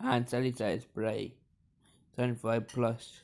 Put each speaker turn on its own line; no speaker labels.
And sanitizer spray twenty-five plus.